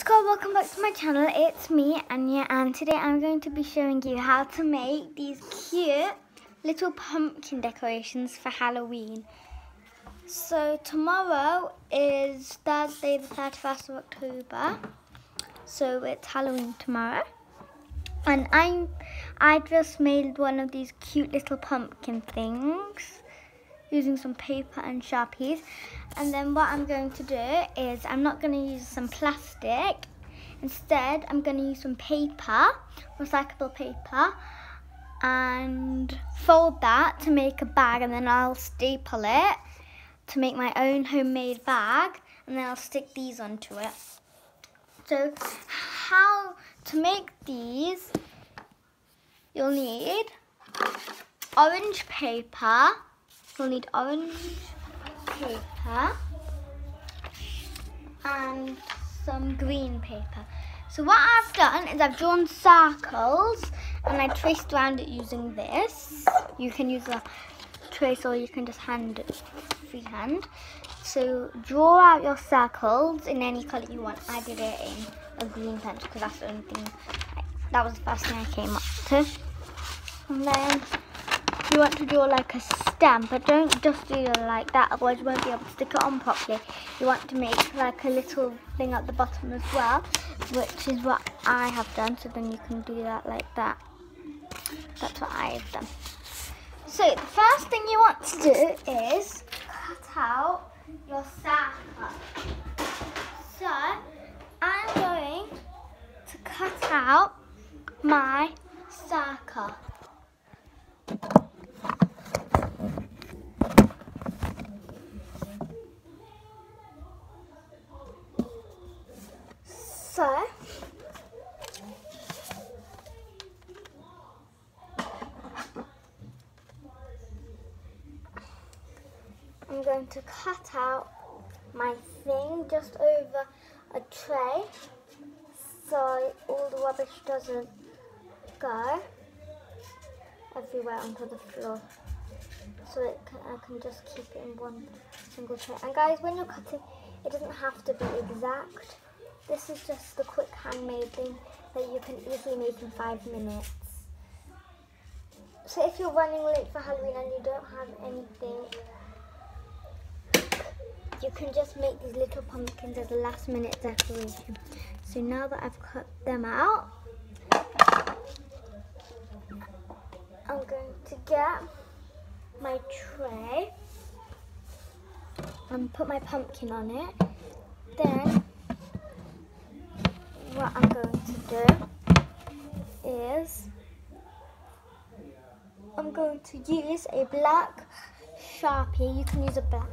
Squad, welcome back to my channel. It's me, Anya, and today I'm going to be showing you how to make these cute little pumpkin decorations for Halloween. So tomorrow is Thursday the 31st of October, so it's Halloween tomorrow. And I'm, I just made one of these cute little pumpkin things using some paper and Sharpies. And then what I'm going to do is I'm not going to use some plastic. Instead, I'm going to use some paper, recyclable paper, and fold that to make a bag. And then I'll staple it to make my own homemade bag. And then I'll stick these onto it. So how to make these, you'll need orange paper, You'll need orange paper and some green paper. So what I've done is I've drawn circles and I traced around it using this. You can use a trace or you can just hand it freehand. So draw out your circles in any colour you want. I did it in a green pencil because that's the only thing, I, that was the first thing I came up to. And then you want to draw like a stem, but don't just do it like that, otherwise you won't be able to stick it on properly. You want to make like a little thing at the bottom as well, which is what I have done, so then you can do that like that. That's what I have done. So the first thing you want to do is cut out your circle. So I'm going to cut out my circle. I'm going to cut out my thing just over a tray so all the rubbish doesn't go everywhere onto the floor so it can, I can just keep it in one single tray. And guys, when you're cutting, it doesn't have to be exact. This is just a quick handmade thing that you can easily make in five minutes. So if you're running late for Halloween and you don't have anything, you can just make these little pumpkins as a last minute decoration. So now that I've cut them out, I'm going to get my tray and put my pumpkin on it. Then what I'm going to do is I'm going to use a black Sharpie. You can use a black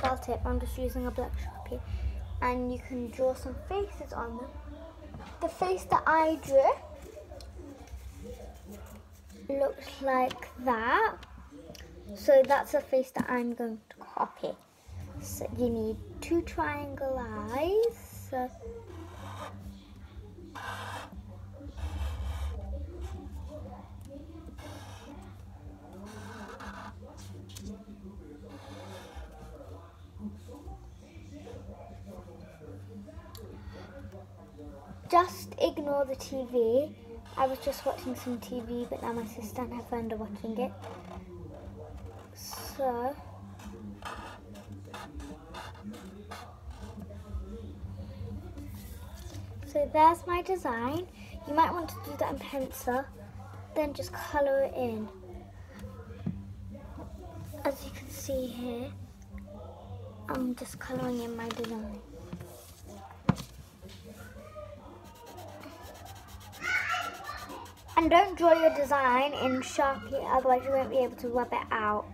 felt tip. I'm just using a black Sharpie. And you can draw some faces on them. The face that I drew looks like that. So that's the face that I'm going to copy. So you need two triangle eyes. So just ignore the TV. I was just watching some TV, but now my sister and her friend are watching it. So, so there's my design. You might want to do that in pencil, then just colour it in. As you can see here, I'm just colouring in my design. And don't draw your design in Sharpie, otherwise you won't be able to rub it out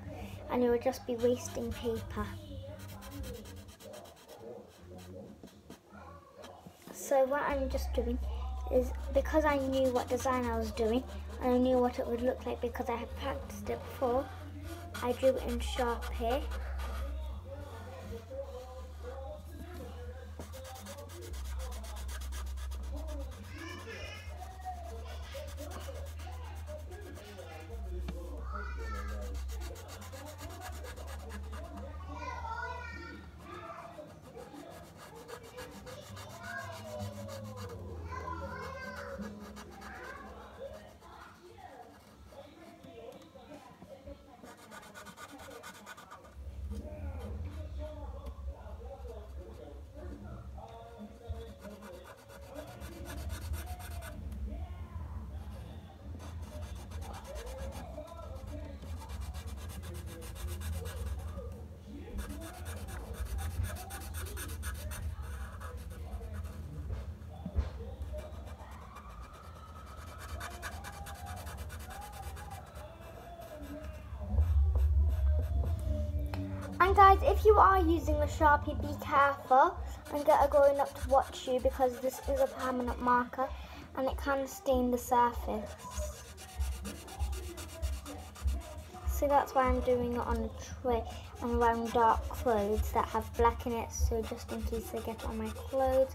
and you will just be wasting paper. So what I'm just doing is because I knew what design I was doing and I knew what it would look like because I had practiced it before, I drew it in Sharpie guys, if you are using a Sharpie, be careful and get a grown up to watch you because this is a permanent marker and it can stain the surface. So that's why I'm doing it on a tray and wearing dark clothes that have black in it so just in case I get on my clothes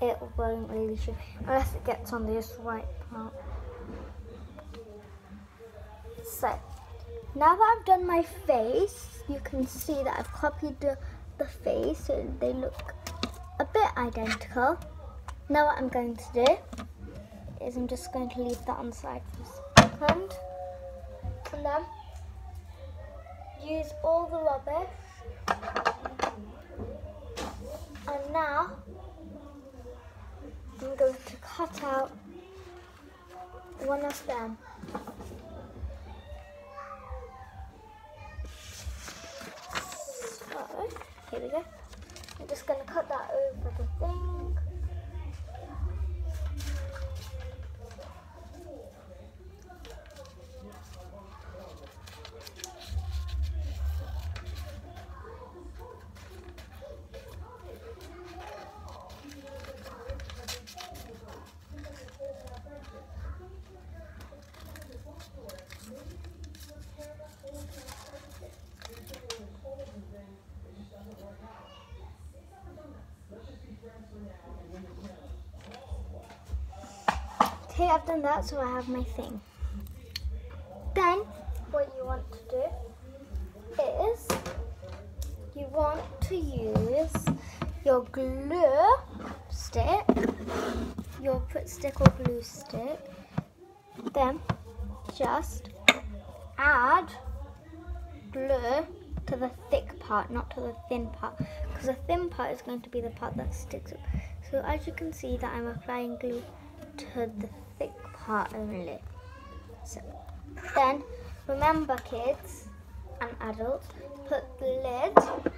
it won't really show unless it gets on this white part. So now that I've done my face you can see that I've copied the, the face so they look a bit identical. Now what I'm going to do is I'm just going to leave that on the side for a second and then use all the rubbish and now I'm going to cut out one of them. Just to cut that over the thing. Okay, I've done that, so I have my thing. Then, what you want to do is you want to use your glue stick, your Pritt stick or glue stick, then just add glue to the thick part, not to the thin part, because the thin part is going to be the part that sticks up. So as you can see that I'm applying glue to the thick part only. So then remember kids and adults, put the lid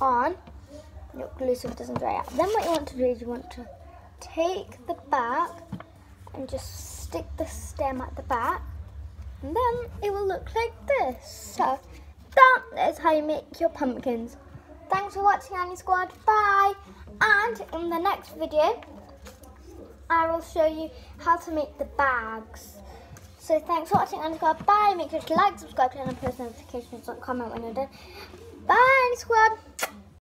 on your glue so it doesn't dry out. Then what you want to do is you want to take the back and just stick the stem at the back and then it will look like this. So that is how you make your pumpkins. Thanks for watching Annie Squad. Bye. And in the next video, I will show you how to make the bags. So thanks for watching Annie Squad. Bye. Make sure to like, subscribe, turn on post notifications, and comment when you're done. Bye, Squad.